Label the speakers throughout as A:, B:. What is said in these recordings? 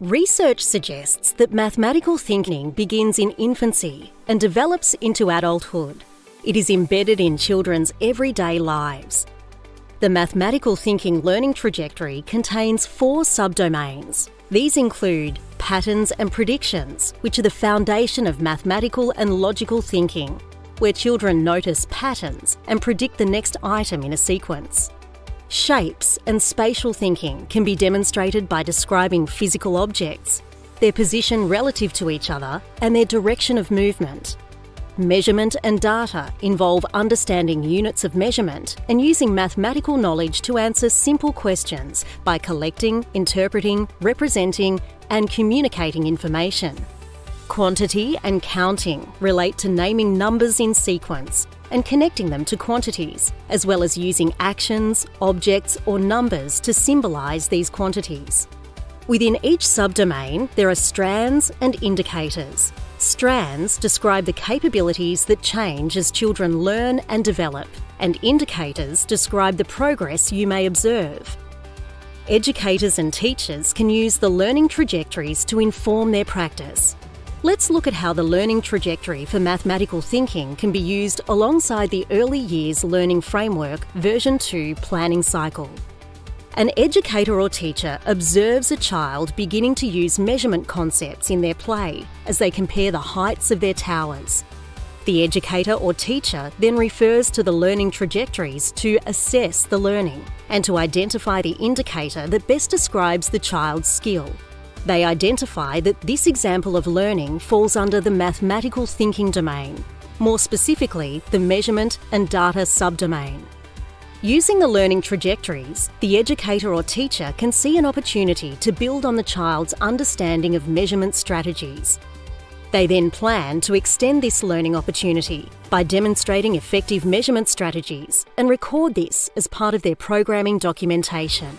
A: Research suggests that mathematical thinking begins in infancy and develops into adulthood. It is embedded in children's everyday lives. The mathematical thinking learning trajectory contains four subdomains. These include patterns and predictions, which are the foundation of mathematical and logical thinking, where children notice patterns and predict the next item in a sequence. Shapes and spatial thinking can be demonstrated by describing physical objects, their position relative to each other, and their direction of movement. Measurement and data involve understanding units of measurement and using mathematical knowledge to answer simple questions by collecting, interpreting, representing, and communicating information. Quantity and counting relate to naming numbers in sequence and connecting them to quantities, as well as using actions, objects, or numbers to symbolise these quantities. Within each subdomain, there are strands and indicators. Strands describe the capabilities that change as children learn and develop, and indicators describe the progress you may observe. Educators and teachers can use the learning trajectories to inform their practice. Let's look at how the learning trajectory for mathematical thinking can be used alongside the Early Years Learning Framework version 2 planning cycle. An educator or teacher observes a child beginning to use measurement concepts in their play as they compare the heights of their towers. The educator or teacher then refers to the learning trajectories to assess the learning and to identify the indicator that best describes the child's skill. They identify that this example of learning falls under the mathematical thinking domain, more specifically, the measurement and data subdomain. Using the learning trajectories, the educator or teacher can see an opportunity to build on the child's understanding of measurement strategies. They then plan to extend this learning opportunity by demonstrating effective measurement strategies and record this as part of their programming documentation.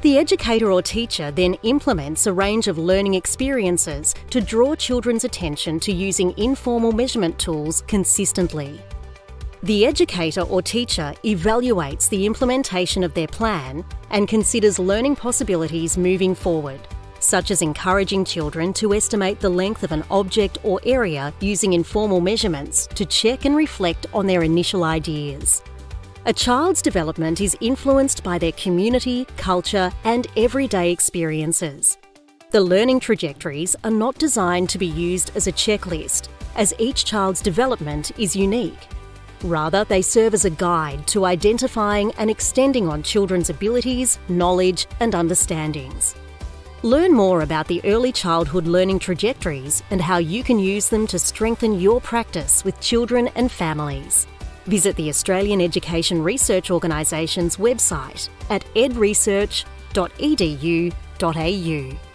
A: The educator or teacher then implements a range of learning experiences to draw children's attention to using informal measurement tools consistently. The educator or teacher evaluates the implementation of their plan and considers learning possibilities moving forward, such as encouraging children to estimate the length of an object or area using informal measurements to check and reflect on their initial ideas. A child's development is influenced by their community, culture, and everyday experiences. The learning trajectories are not designed to be used as a checklist, as each child's development is unique Rather, they serve as a guide to identifying and extending on children's abilities, knowledge, and understandings. Learn more about the early childhood learning trajectories and how you can use them to strengthen your practice with children and families. Visit the Australian Education Research Organisation's website at edresearch.edu.au.